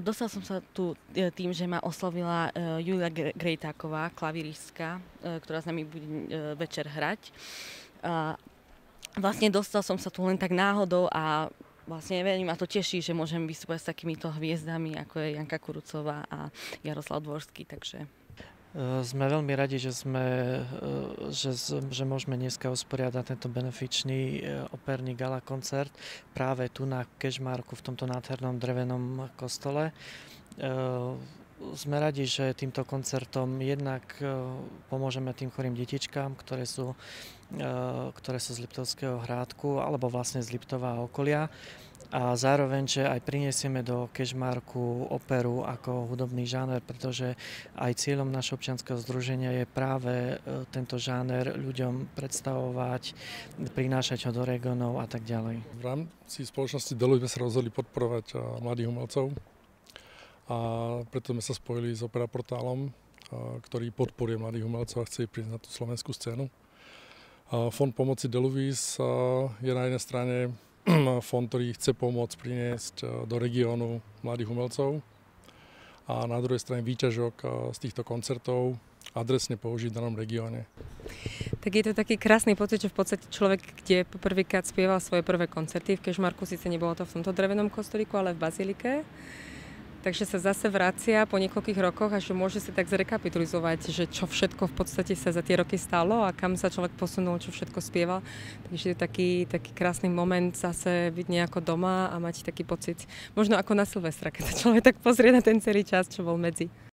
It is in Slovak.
dostala som sa tu e, tým, že ma oslovila e, Julia Grejtáková, klaviristka, e, ktorá s nami bude večer hrať. Vlastne dostal som sa tu len tak náhodou a vlastne veľmi ma to teší, že môžem vystúpať s takýmito hviezdami, ako je Janka Kurucová a Jaroslav Dvorský, takže sme veľmi radi, že, sme, eh, že, že môžeme dneska usporiadať tento benefičný eh, operný gala koncert práve tu na Kešmarku v tomto nádhernom drevenom kostole. Sme radi, že týmto koncertom jednak pomôžeme tým chorým detičkám, ktoré sú, ktoré sú z Liptovského hrádku alebo vlastne z Liptova okolia a zároveň, že aj prinesieme do Kešmarku operu ako hudobný žáner, pretože aj cieľom našho občianského združenia je práve e, tento žáner ľuďom predstavovať, prinášať ho do regionov a tak ďalej. V rámci spoločnosti Delu sme sa rozhodli podporovať e, mladých umelcov a preto sme sa spojili s Opera portálom, e, ktorý podporuje mladých umelcov a chce prísť na tú slovenskú scénu. Fond pomoci Deluvis je na jednej strane fond, ktorý chce pomôcť priniesť eh, do regiónu mladých umelcov a na druhej strane výťažok eh, z týchto koncertov adresne použiť v danom regióne. Tak je to taký krásny pocit, že v podstate človek, kde poprvýkrát spieval svoje prvé koncerty, v Kešmarku síce nebolo to v tomto drevenom kostolíku, ale v Bazilike, takže sa zase vracia po niekoľkých rokoch a že môže si tak zrekapitulizovať, že čo všetko v podstate sa za tie roky stalo a kam sa človek posunul, čo všetko spieval. Takže je taký, taký krásny moment zase byť nejako doma a mať taký pocit, možno ako na Silvestra, keď sa človek tak pozrie na ten celý čas, čo bol medzi.